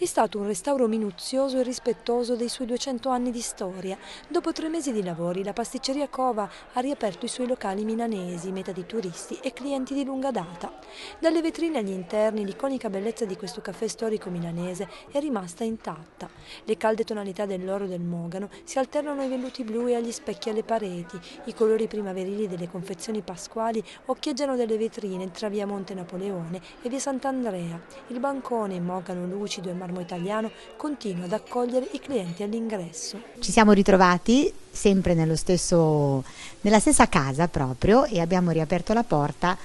È stato un restauro minuzioso e rispettoso dei suoi 200 anni di storia. Dopo tre mesi di lavori, la pasticceria Cova ha riaperto i suoi locali milanesi, meta di turisti e clienti di lunga data. Dalle vetrine agli interni, l'iconica bellezza di questo caffè storico milanese è rimasta intatta. Le calde tonalità dell'oro del mogano si alternano ai velluti blu e agli specchi alle pareti. I colori primaverili delle confezioni pasquali occhieggiano delle vetrine tra via Monte Napoleone e via Sant'Andrea. Il bancone mogano lucido e marmo italiano continua ad accogliere i clienti all'ingresso. Ci siamo ritrovati sempre stesso, nella stessa casa proprio e abbiamo riaperto la porta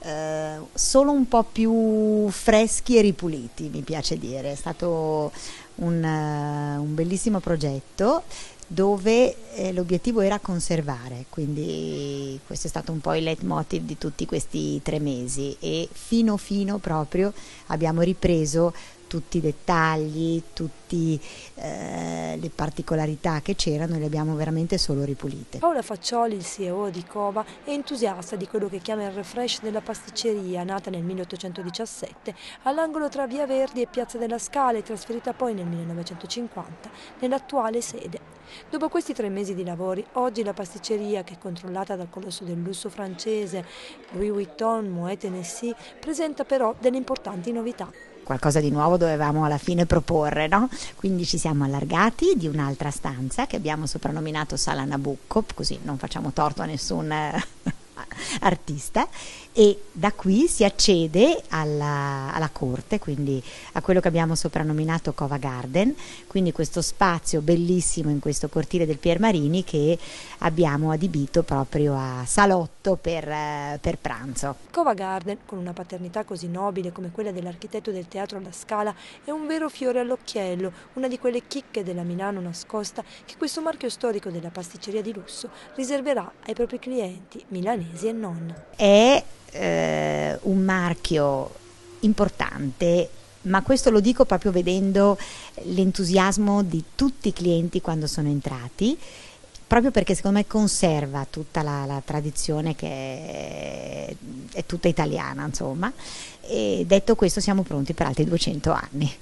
eh, solo un po' più freschi e ripuliti, mi piace dire. È stato un, uh, un bellissimo progetto dove eh, l'obiettivo era conservare, quindi questo è stato un po' il leitmotiv di tutti questi tre mesi e fino fino proprio abbiamo ripreso tutti i dettagli, tutte eh, le particolarità che c'erano le abbiamo veramente solo ripulite. Paola Faccioli, il CEO di Cova, è entusiasta di quello che chiama il refresh della pasticceria, nata nel 1817 all'angolo tra Via Verdi e Piazza della Scala e trasferita poi nel 1950 nell'attuale sede. Dopo questi tre mesi di lavori, oggi la pasticceria, che è controllata dal colosso del lusso francese Louis Vuitton, Moet Hennessy, presenta però delle importanti novità qualcosa di nuovo dovevamo alla fine proporre, no? Quindi ci siamo allargati di un'altra stanza che abbiamo soprannominato Sala Nabucco, così non facciamo torto a nessun artista e da qui si accede alla, alla, corte, quindi a quello che abbiamo soprannominato Cova Garden, quindi questo spazio bellissimo in questo cortile del Piermarini che abbiamo adibito proprio a salotto per, per pranzo. Cova Garden, con una paternità così nobile come quella dell'architetto del teatro alla Scala, è un vero fiore all'occhiello, una di quelle chicche della Milano nascosta che questo marchio storico della pasticceria di lusso riserverà ai propri clienti, milanesi e non. È eh, un marchio importante ma questo lo dico proprio vedendo l'entusiasmo di tutti i clienti quando sono entrati, proprio perché secondo me conserva tutta la, la tradizione che è, è tutta italiana, insomma. E detto questo siamo pronti per altri 200 anni.